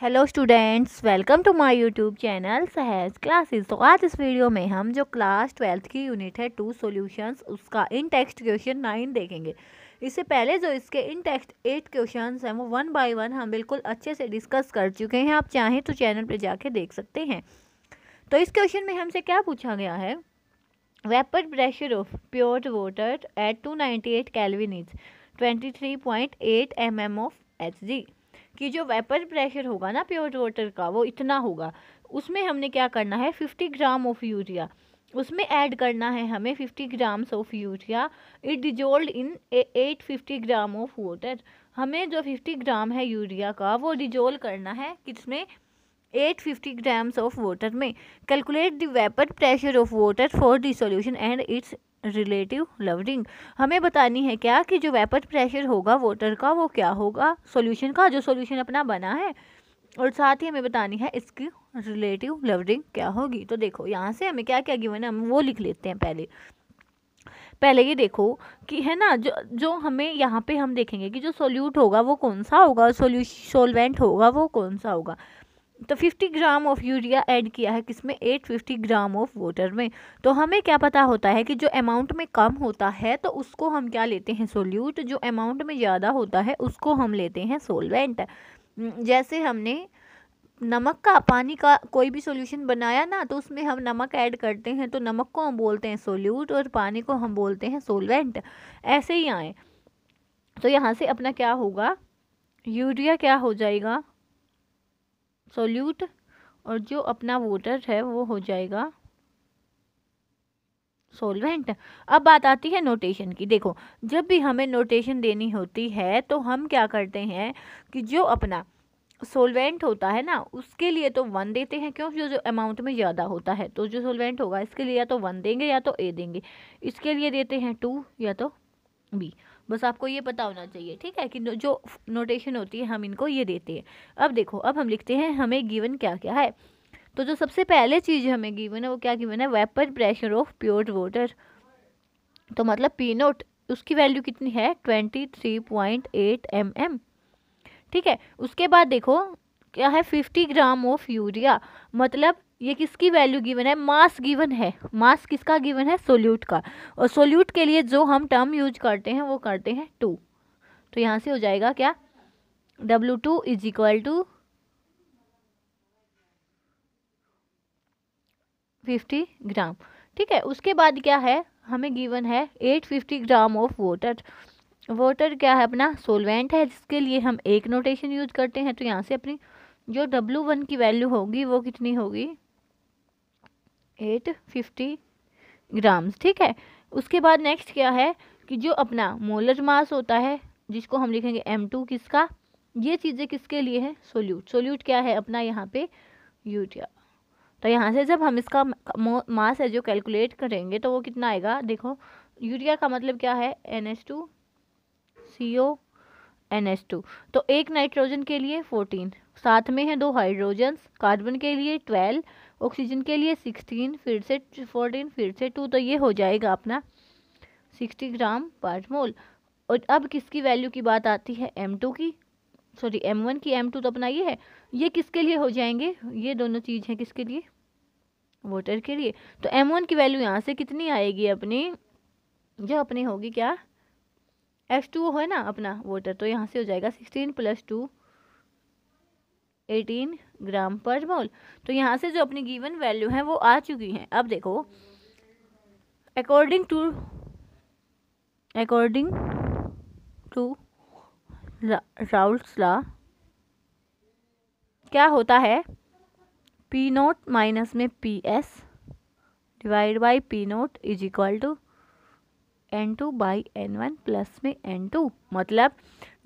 Hello students welcome to my YouTube channel Sahaj classes तो आज इस वीडियो में हम जो क्लास ट्वेल्थ की यूनिट है टू सॉल्यूशंस उसका इन टेक्स्ट क्वेश्चन नाइन देखेंगे। इससे पहले जो इसके इन टेक्स्ट एट क्वेश्चंस हैं, वो वन बाय वन हम बिल्कुल अच्छे से डिस्कस कर चुके हैं। आप चाहें तो चैनल पर जाके देख सकते हैं। तो इस क्वेश्चन में हमसे क्या पूछा गया है? Vapour pressure of pure water at two ninety eight kelvin is twenty three point eight M M of H G कि जो वेपर प्रेशर होगा ना प्योर वाटर का, वो इतना होगा। उसमें हमने क्या करना है? फिफ्टी ग्राम ऑफ़ यूरिया उसमें ऐड करना है हमें fifty grams of urea it dissolved in eight fifty gram of water हमें जो फिफ्टी ग्राम है यूरिया का, वो डिजोल्व करना है किसमें? Eight fifty grams of water में calculate the vapour pressure of water for the solution and its relative lowering हमें बतानी है क्या कि जो वेपर प्रेशर होगा वाटर का, वो क्या होगा? सॉल्यूशन का, जो सॉल्यूशन अपना बना है। और साथ ही हमें बतानी है इसकी रिलेटिव लवरिंग क्या होगी। तो देखो, यहाँ से हमें क्या क्या गिवन है, हम वो लिख लेते हैं पहले। पहले ये देखो कि है ना, जो जो हमें यहाँ पे हम देखेंगे कि जो सोल्यूट होगा वो कौन सा होगा सोल्यूश सोलवेंट होगा वो कौन सा होगा। तो 50 ग्राम ऑफ़ यूरिया ऐड किया है किसमें? 850 ग्राम ऑफ़ वाटर में। तो हमें क्या पता होता है कि जो अमाउंट में कम होता है तो उसको हम क्या लेते हैं? सोल्यूट जो अमाउंट में ज़्यादा होता है, उसको हम लेते हैं सोलवेंट जैसे हमने नमक का, पानी का कोई भी सॉल्यूशन बनाया ना तो उसमें हम नमक ऐड करते हैं तो नमक को हम बोलते हैं सोल्यूट और पानी को हम बोलते हैं सोलवेंट ऐसे ही आए। तो यहाँ से अपना क्या होगा? यूरिया क्या हो जाएगा? सोल्यूट और जो अपना वोटर है वो हो जाएगा सोलवेंट। अब बात आती है नोटेशन की। देखो, जब भी हमें नोटेशन देनी होती है तो हम क्या करते हैं कि जो अपना सोलवेंट होता है ना, उसके लिए तो वन देते हैं क्यों जो जो अमाउंट में ज़्यादा होता है तो जो सोलवेंट होगा, इसके लिए या तो वन देंगे या तो ए देंगे। इसके लिए देते हैं टू या तो बी। बस आपको ये पता होना चाहिए, ठीक है, कि जो नोटेशन होती है, हम इनको ये देते हैं। अब देखो, अब हम लिखते हैं, हमें गिवन क्या क्या है? तो जो सबसे पहले चीज़ हमें गिवन है, वो क्या गिवन है? Vapour pressure of pure water तो मतलब पी नोट उसकी वैल्यू कितनी है? Twenty three point eight M M ठीक है, उसके बाद देखो, क्या है? फिफ्टी ग्राम ऑफ़ यूरिया मतलब ये किसकी वैल्यू गिवन है? मास गिवन है। मास किसका गिवन है? सोल्यूट का। और सोल्यूट के लिए जो हम टर्म यूज़ करते हैं, वो करते हैं टू तो यहाँ से हो जाएगा क्या? W two is equal to fifty gram ठीक है, उसके बाद क्या है? हमें गिवन है eight fifty gram of water water क्या है अपना? सोलवेंट है, जिसके लिए हम एक नोटेशन यूज़ करते हैं। तो यहाँ से अपनी जो डब्लू वन की वैल्यू होगी, वो कितनी होगी? एट फिफ्टी ग्राम्स, ठीक है? उसके बाद नेक्स्ट क्या है कि जो अपना मोलर मास होता है, जिसको हम लिखेंगे एम टू किसका, ये चीज़ें किसके लिए हैं? सोल्यूट सोल्यूट क्या है अपना यहाँ पे? यूरिया। तो यहाँ से जब हम इसका मास है जो कैलकुलेट करेंगे तो वो कितना आएगा? देखो, यूरिया का मतलब क्या है? N S two C O N H two तो एक नाइट्रोजन के लिए फोर्टीन साथ में है दो हाइड्रोजन्स कार्बन के लिए ट्वेल्व ऑक्सीजन के लिए सिक्सटीन फिर से फोर्टीन फिर से टू तो ये हो जाएगा अपना सिक्सटी ग्राम पर मोल और अब किसकी वैल्यू की बात आती है? एम टू की? सॉरी एम वन की एम टू तो अपना ये है. ये किसके लिए हो जाएँगे? ये दोनों चीज़ हैं किसके लिए? वाटर के लिए. तो एम वन की वैल्यू यहाँ से कितनी आएगी अपनी? जो अपनी होगी क्या? एच टू है ना अपना वाटर तो यहाँ से हो जाएगा sixteen plus two eighteen gram per mole. तो यहाँ से जो अपनी गिवन वैल्यू है, वो आ चुकी हैं। अब देखो। According to according to Raoult's law क्या होता है? पी नोट माइनस में P S divide by P naught is equal to N two by N one plus में एन टू मतलब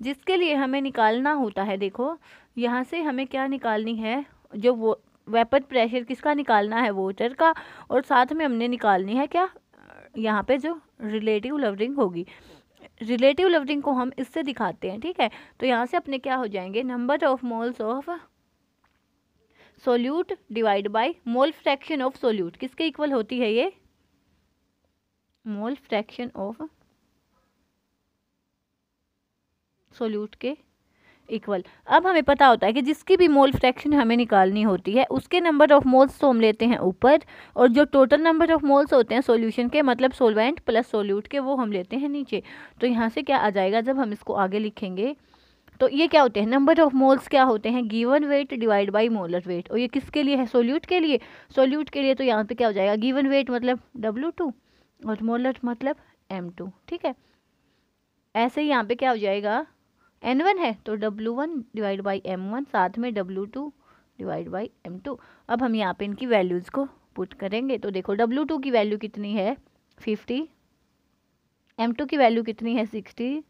जिसके लिए हमें निकालना होता है, देखो यहाँ से हमें क्या निकालनी है? जो वो वेपर प्रेशर किसका निकालना है? वोटर का। और साथ में हमने निकालनी है क्या? यहाँ पे जो रिलेटिव लवरिंग होगी। रिलेटिव लवरिंग को हम इससे दिखाते हैं, ठीक है? तो यहाँ से अपने क्या हो जाएँगे? Number of moles of solute divide by mole fraction of solute किसके इक्वल होती है ये? मोल फ्रैक्शन ऑफ़ सोल्यूट के। इक्वल अब हमें पता होता है कि जिसकी भी मोल फ्रैक्शन हमें निकालनी होती है, उसके नंबर ऑफ़ मोल्स तो हम लेते हैं ऊपर, और जो टोटल नंबर ऑफ़ मोल्स होते हैं सॉल्यूशन के मतलब सोलवेंट प्लस सोल्यूट के, वो हम लेते हैं नीचे। तो यहाँ से क्या आ जाएगा जब हम इसको आगे लिखेंगे? तो ये क्या होते हैं? नंबर ऑफ़ मोल्स क्या होते हैं? Given weight divide by molar weight और ये किसके लिए है? सोल्यूट के लिए। सोल्यूट के लिए तो यहाँ पे क्या हो जाएगा? गिवन वेट मतलब डब्ल्यू टू और मोलर मतलब एम टू ठीक है? ऐसे ही यहाँ पे क्या हो जाएगा? एन वन है तो W one divide by M one साथ में W two divide by M two अब हम यहाँ पे इनकी वैल्यूज़ को पुट करेंगे तो देखो डब्लू टू की वैल्यू कितनी है? फिफ्टी एम टू की वैल्यू कितनी है? सिक्सटी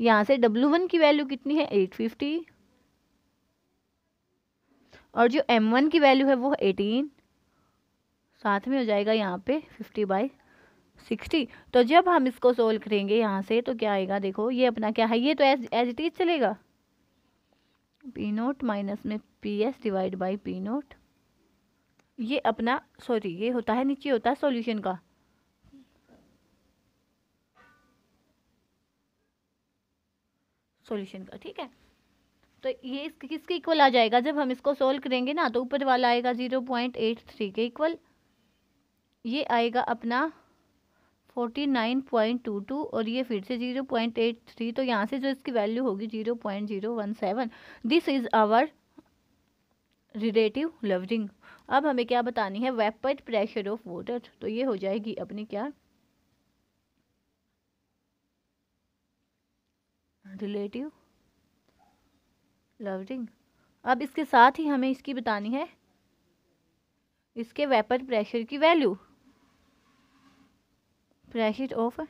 यहाँ से डब्लू वन की वैल्यू कितनी है? एट फिफ्टी और जो एम वन की वैल्यू है, वो एटीन साथ में हो जाएगा यहाँ पे फिफ्टी बाई सिक्सटी। तो जब हम इसको सोल्व करेंगे यहाँ से तो क्या आएगा? देखो, ये अपना क्या है? ये तो एज एज इट इज़ चलेगा। पी नोट माइनस में P S divide by P naught. ये अपना सॉरी ये होता है, नीचे होता है सॉल्यूशन का। सॉल्यूशन का, ठीक है? तो ये इसके किसके इक्वल आ जाएगा? जब हम इसको सोल्व करेंगे ना तो ऊपर वाला आएगा ज़ीरो पॉइंट एट थ्री के इक्वल ये आएगा अपना forty nine point two two और ये फिर से ज़ीरो पॉइंट एट थ्री तो यहाँ से जो इसकी वैल्यू होगी zero point zero one seven. This is our relative lowering अब हमें क्या बतानी है? वेपर प्रेशर ऑफ़ वाटर तो ये हो जाएगी अपनी क्या? रिलेटिव लवरिंग अब इसके साथ ही हमें इसकी बतानी है, इसके वेपर प्रेशर की value pressure of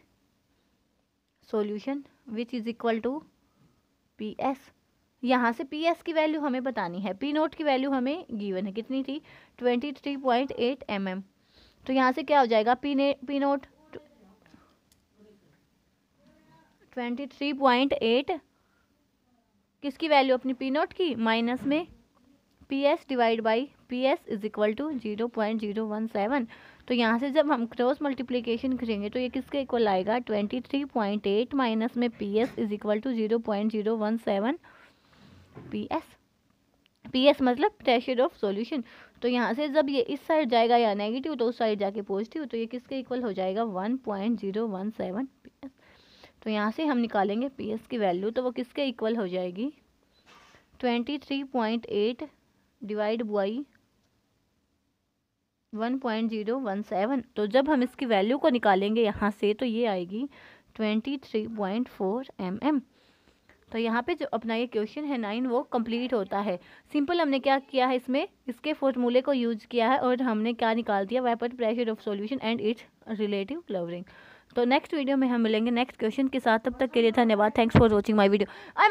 solution which is equal to P S यहाँ से पी एस की वैल्यू हमें बतानी है। पी नोट की वैल्यू हमें गिवन है। कितनी थी? Twenty three point eight M M तो यहाँ से क्या हो जाएगा? पी ने P naught twenty three point eight किसकी वैल्यू अपनी पी नोट की? माइनस में P S divide by P S is equal to zero point zero one seven तो यहाँ से जब हम क्रॉस मल्टीप्लिकेशन करेंगे तो ये किसके इक्वल आएगा? Twenty three point eight minus में P S is equal to zero point zero one seven P S P S मतलब प्रेशर ऑफ़ सॉल्यूशन तो यहाँ से जब ये इस साइड जाएगा या नेगेटिव तो उस साइड जाके पॉजिटिव तो ये किसके इक्वल हो जाएगा? One point zero one seven P S तो यहाँ से हम निकालेंगे पी एस की वैल्यू तो वो किसके इक्वल हो जाएगी? Twenty three point eight divide by one point zero one seven. तो जब हम इसकी वैल्यू को निकालेंगे यहाँ से तो ये आएगी twenty three point four M M. तो यहाँ पे जो अपना ये क्वेश्चन है नाइन, वो कंप्लीट होता है। सिंपल हमने क्या किया है इसमें? इसके फॉर्मूले को यूज़ किया है और हमने क्या निकाल दिया? Vapour pressure of solution and its relative lowering तो नेक्स्ट वीडियो में हम मिलेंगे नेक्स्ट क्वेश्चन के साथ। तब तक के लिए धन्यवाद। Thanks for watching my video. I